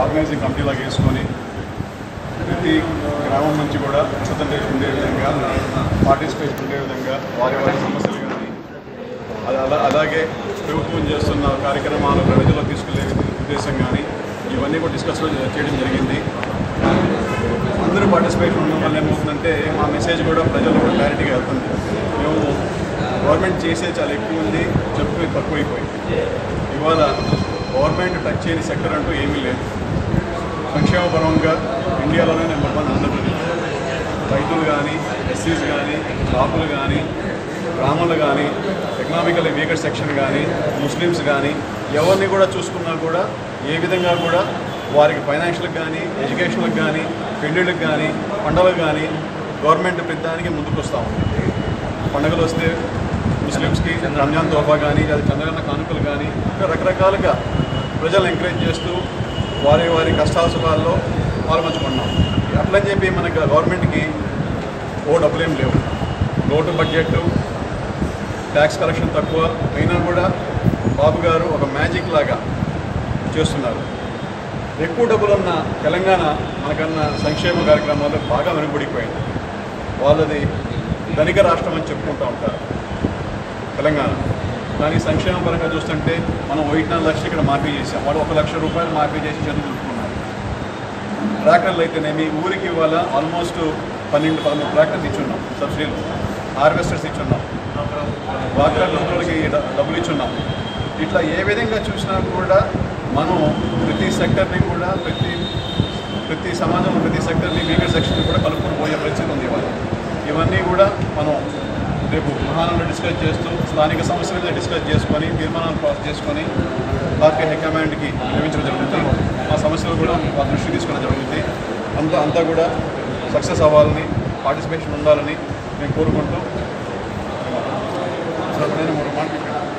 Organising committee లాగా వేసుకొని ప్రతి గ్రామం నుంచి కూడా రిప్రజెంటేషన్ ఉండే విధంగా పార్టిసిపేషన్ ఉండే విధంగా వారి వారి సమస్యలు కానీ అలా అలా అలాగే ప్రభుత్వం చేస్తున్న కార్యక్రమాలు ప్రజల్లో తీసుకెళ్ళే ఉద్దేశం కానీ ఇవన్నీ కూడా డిస్కస్ చేయడం జరిగింది. అందరూ పార్టిసిపేట్ ఉండడం వల్ల ఏమవుతుందంటే మా మెసేజ్ కూడా ప్రజలు కూడా క్లారిటీగా వెళ్తుంది. మేము గవర్నమెంట్ చేసే చాలా ఎక్కువ ఉంది చెప్పు తక్కువైపోయింది ఇవాళ గవర్నమెంట్ టచ్ చేయని సెక్టర్ అంటూ ఏమీ లేదు. సంక్షేమపరంగా ఇండియాలోనే నెంబర్ వన్ ఆంధ్రప్రదేశ్. రైతులు కానీ ఎస్సీస్ కానీ కాపులు కానీ బ్రాహ్మణులు కానీ ఎకనామికల్ వీకర్ సెక్షన్ కానీ ముస్లిమ్స్ కానీ ఎవరిని కూడా చూసుకున్నా కూడా ఏ విధంగా కూడా వారికి ఫైనాన్షియల్కి కానీ ఎడ్యుకేషన్కి కానీ పెళ్ళిళ్ళకి కానీ పండుగలకు కానీ గవర్నమెంట్ పెద్దానికి ముందుకు వస్తూ ఉంది. పండుగలు వస్తే ముస్లిమ్స్కి రంజాన్ తోఫా కానీ లేదా చంద్రగన్న కానుకలు కానీ రకరకాలుగా ప్రజలను ఎంకరేజ్ చేస్తూ వారి వారి కష్టాల సుఖాల్లో పాల్పంచుకున్నాం అట్లని చెప్పి మనకు గవర్నమెంట్కి ఓ డబ్బులేం లేవు. లోటు బడ్జెట్ ట్యాక్స్ కలెక్షన్ తక్కువ అయినా కూడా బాబు గారు ఒక మ్యాజిక్ లాగా చేస్తున్నారు. ఎక్కువ డబ్బులున్న తెలంగాణ మనకన్నా సంక్షేమ కార్యక్రమాలు బాగా వెనుకబడిపోయింది. వాళ్ళది ధనిక రాష్ట్రం అని చెప్పుకుంటూ ఉంటారు తెలంగాణ. కానీ సంక్షేమ పరంగా చూస్తుంటే మనం ఒకటిన్నర లక్ష ఇక్కడ మార్పీ చేసాం వాళ్ళు ఒక లక్ష రూపాయలు మార్పీ చేసి చదువుకుంటున్నారు ట్రాక్టర్లు అయితేనేమి ఊరికి ఇవాళ ఆల్మోస్ట్ పన్నెండు పదమూడు ట్రాక్టర్స్ ఇచ్చున్నాం సబ్సిడీలు. హార్వెస్టర్స్ ఇచ్చున్నాం. వాకరా గ్రూపులకి డబ్బులు ఇచ్చున్నాం. ఇట్లా ఏ విధంగా చూసినా కూడా మనం ప్రతి సెక్టర్ని కూడా ప్రతి ప్రతి సమాజంలో ప్రతి సెక్టర్ని వీకర్ సెక్షన్ కూడా కలుపుకొని పోయే పరిస్థితి ఉంది ఇవాళ. ఇవన్నీ కూడా మనం రేపు మహానంలో డిస్కస్ చేస్తూ స్థానిక సమస్యల మీద డిస్కస్ చేసుకొని తీర్మానాలు పాస్ చేసుకొని పార్టీ హైకమాండ్కి నియమించడం జరుగుతుంది. ఆ సమస్యలు కూడా మా దృష్టికి తీసుకోవడం జరుగుతుంది. అంతా అంతా కూడా సక్సెస్ అవ్వాలని పార్టిసిపేషన్ ఉండాలని నేను కోరుకుంటూ నేను మూడు మాటలు